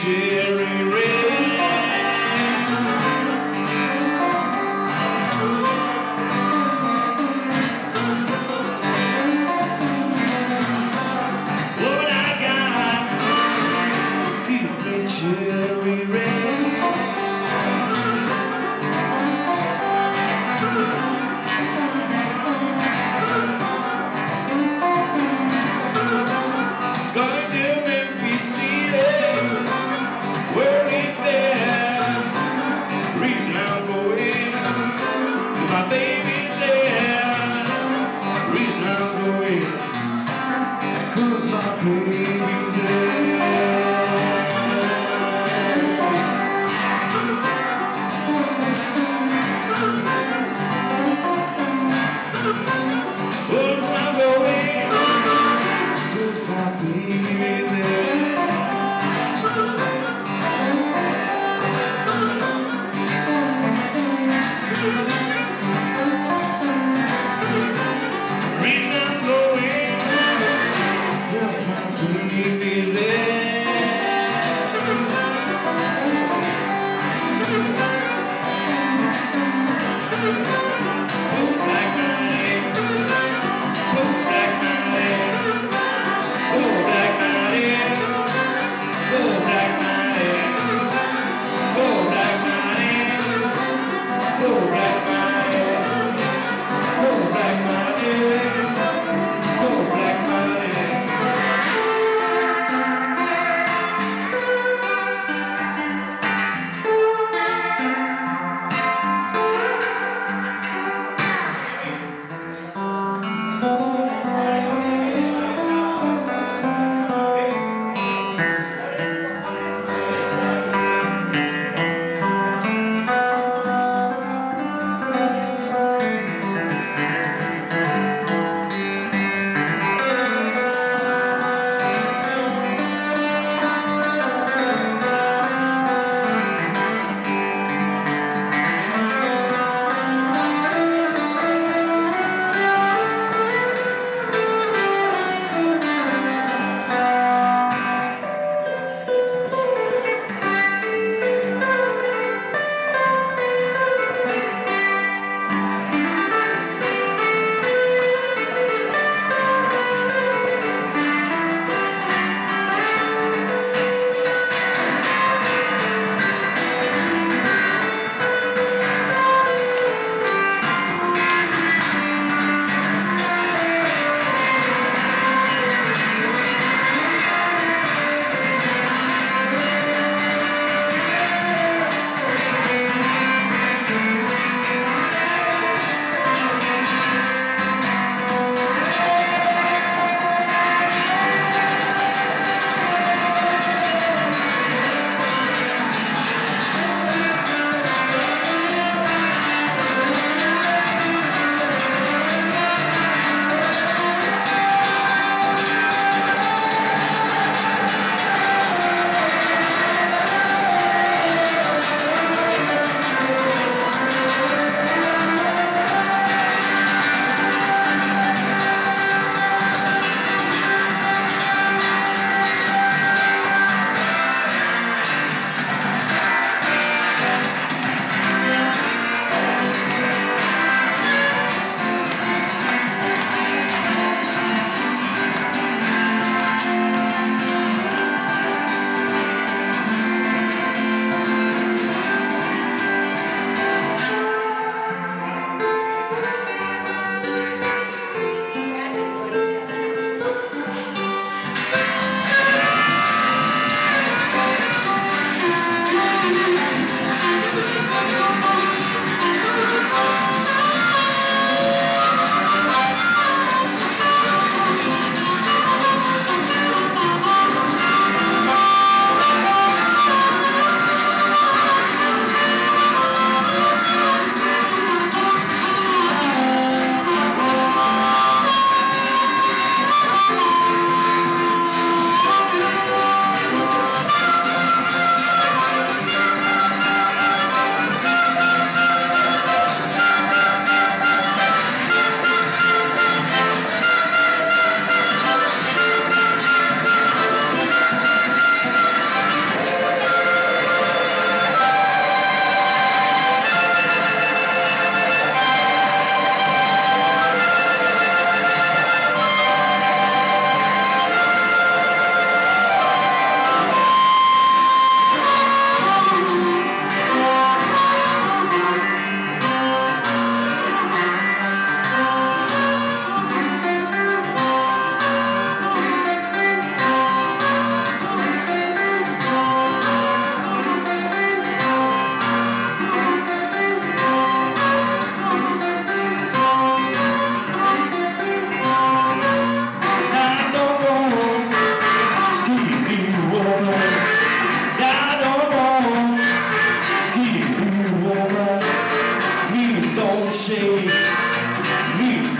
cheer. Words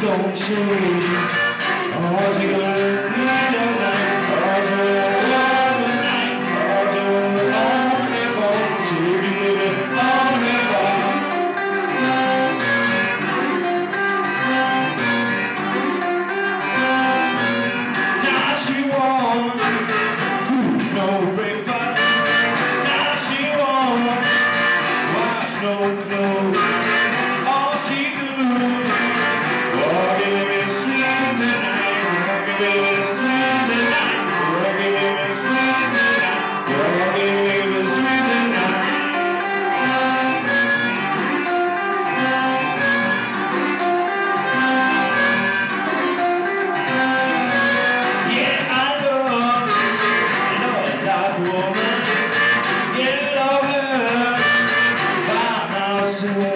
don't shade. All you gonna need tonight. Jesus.